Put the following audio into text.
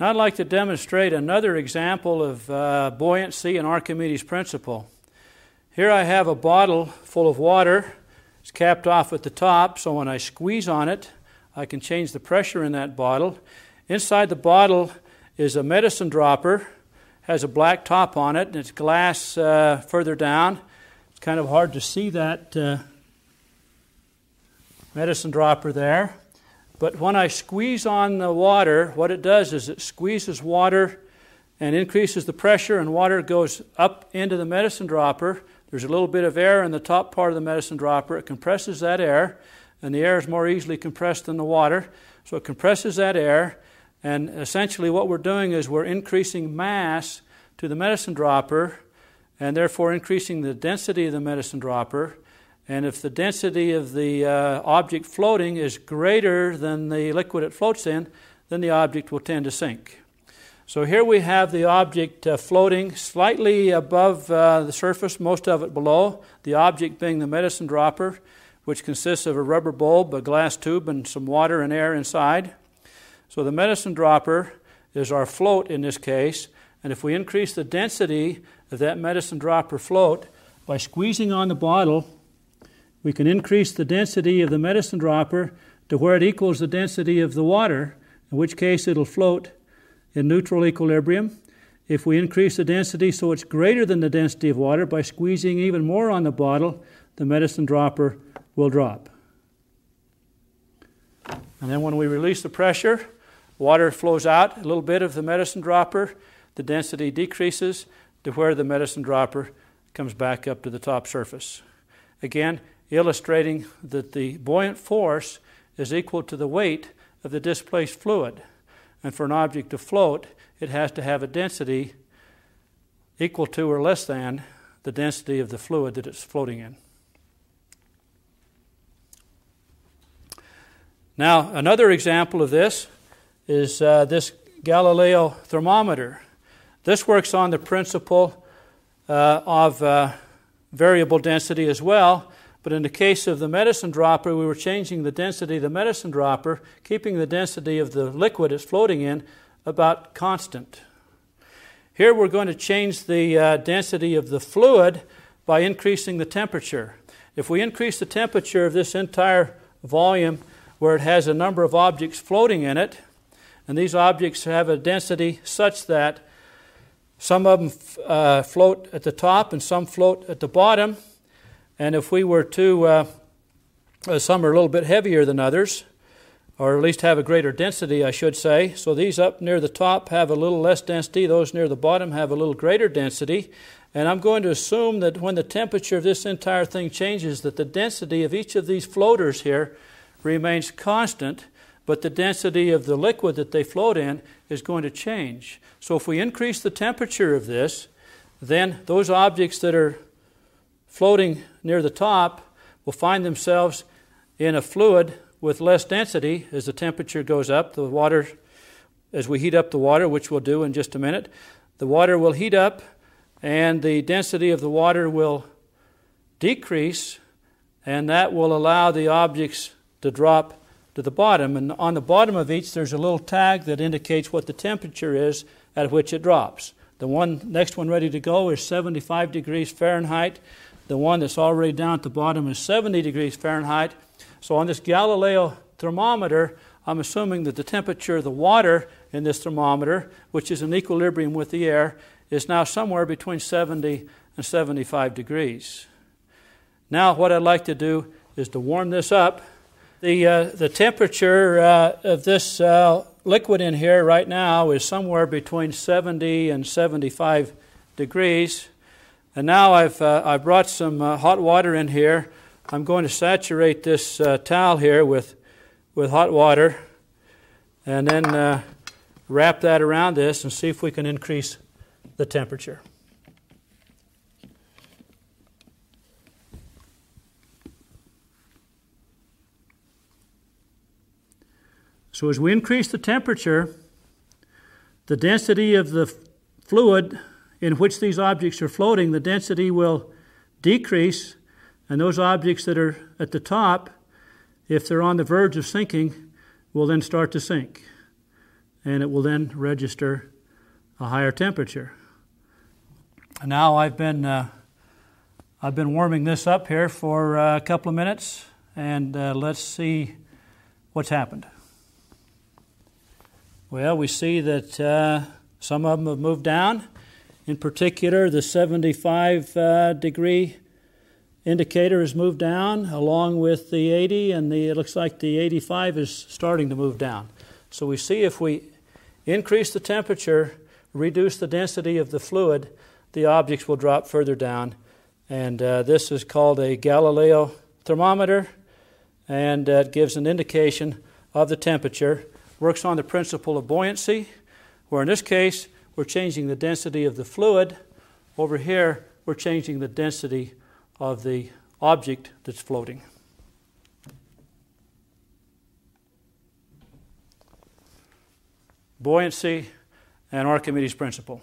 Now I'd like to demonstrate another example of uh, buoyancy and Archimedes' principle. Here I have a bottle full of water. It's capped off at the top, so when I squeeze on it, I can change the pressure in that bottle. Inside the bottle is a medicine dropper, has a black top on it, and it's glass uh, further down. It's kind of hard to see that uh, medicine dropper there. But when I squeeze on the water, what it does is it squeezes water and increases the pressure, and water goes up into the medicine dropper. There's a little bit of air in the top part of the medicine dropper. It compresses that air, and the air is more easily compressed than the water. So it compresses that air, and essentially what we're doing is we're increasing mass to the medicine dropper, and therefore increasing the density of the medicine dropper. And if the density of the uh, object floating is greater than the liquid it floats in, then the object will tend to sink. So here we have the object uh, floating slightly above uh, the surface, most of it below, the object being the medicine dropper, which consists of a rubber bulb, a glass tube, and some water and air inside. So the medicine dropper is our float in this case, and if we increase the density of that medicine dropper float by squeezing on the bottle, we can increase the density of the medicine dropper to where it equals the density of the water, in which case it'll float in neutral equilibrium. If we increase the density so it's greater than the density of water by squeezing even more on the bottle, the medicine dropper will drop. And then when we release the pressure, water flows out a little bit of the medicine dropper, the density decreases to where the medicine dropper comes back up to the top surface. Again, illustrating that the buoyant force is equal to the weight of the displaced fluid. And for an object to float, it has to have a density equal to or less than the density of the fluid that it's floating in. Now, another example of this is uh, this Galileo thermometer. This works on the principle uh, of uh, variable density as well, but in the case of the medicine dropper, we were changing the density of the medicine dropper, keeping the density of the liquid it's floating in about constant. Here we're going to change the uh, density of the fluid by increasing the temperature. If we increase the temperature of this entire volume where it has a number of objects floating in it, and these objects have a density such that some of them uh, float at the top and some float at the bottom, and if we were to, uh, uh, some are a little bit heavier than others, or at least have a greater density, I should say. So these up near the top have a little less density, those near the bottom have a little greater density. And I'm going to assume that when the temperature of this entire thing changes, that the density of each of these floaters here remains constant, but the density of the liquid that they float in is going to change. So if we increase the temperature of this, then those objects that are floating near the top will find themselves in a fluid with less density as the temperature goes up. The water, as we heat up the water, which we'll do in just a minute, the water will heat up and the density of the water will decrease, and that will allow the objects to drop to the bottom. And on the bottom of each, there's a little tag that indicates what the temperature is at which it drops. The one next one ready to go is 75 degrees Fahrenheit. The one that's already down at the bottom is 70 degrees Fahrenheit. So on this Galileo thermometer, I'm assuming that the temperature of the water in this thermometer, which is in equilibrium with the air, is now somewhere between 70 and 75 degrees. Now, what I'd like to do is to warm this up. The, uh, the temperature uh, of this uh, liquid in here right now is somewhere between 70 and 75 degrees. And now I've, uh, I brought some uh, hot water in here. I'm going to saturate this uh, towel here with, with hot water and then uh, wrap that around this and see if we can increase the temperature. So, as we increase the temperature, the density of the fluid in which these objects are floating, the density will decrease, and those objects that are at the top, if they're on the verge of sinking, will then start to sink. and it will then register a higher temperature. Now I've been uh, I've been warming this up here for uh, a couple of minutes, and uh, let's see what's happened. Well, we see that uh, some of them have moved down. In particular, the 75 uh, degree indicator has moved down along with the 80, and the, it looks like the 85 is starting to move down. So we see if we increase the temperature, reduce the density of the fluid, the objects will drop further down and uh, this is called a Galileo thermometer, and uh, it gives an indication of the temperature. Works on the principle of buoyancy, where in this case we're changing the density of the fluid. Over here, we're changing the density of the object that's floating. Buoyancy and Archimedes' principle.